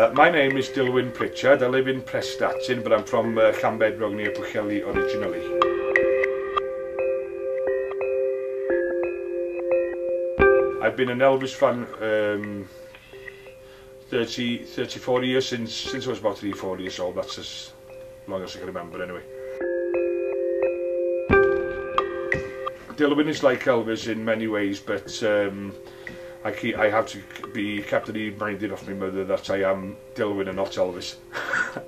Uh, my name is Dilwyn Pritchard. I live in Prestatyn, but I'm from uh, Llanbedrog near Pwllheli originally. I've been an Elvis fan um, 30, 34 years since since I was about 3 4 years old. That's as long as I can remember anyway. Dilwyn is like Elvis in many ways, but um, I, keep, I have to be kept reminded of my mother that I am Dilwyn and not Elvis.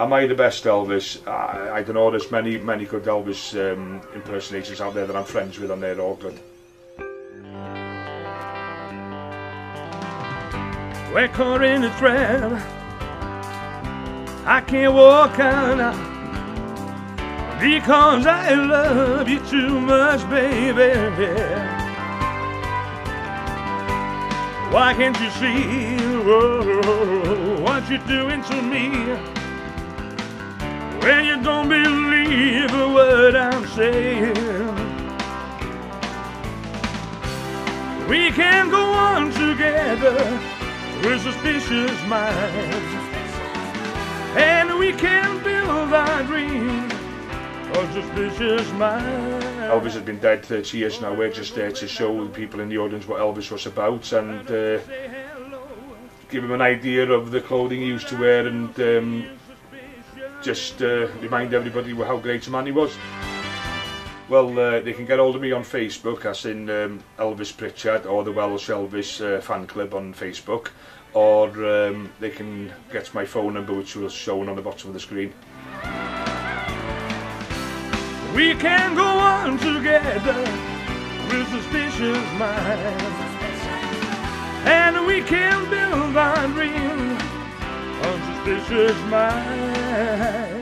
am I the best Elvis? I, I don't know. There's many, many good Elvis um, impersonators out there that I'm friends with, and they're all good. We're caught in a trap. I can't walk out because I love you too much, baby. Why can't you see oh, what you're doing to me? When you don't believe what I'm saying, we can go on together with suspicious minds, and we can build our dreams on suspicious minds. Elvis has been dead 30 years now. We're just there to show the people in the audience what Elvis was about and uh, give them an idea of the clothing he used to wear and um, just uh, remind everybody how great a man he was. Well, uh, they can get hold of me on Facebook, as in um, Elvis Pritchard or the Welsh Elvis uh, fan club on Facebook, or um, they can get my phone number, which was shown on the bottom of the screen. We can go on together with suspicious minds, and we can build our dreams on is minds.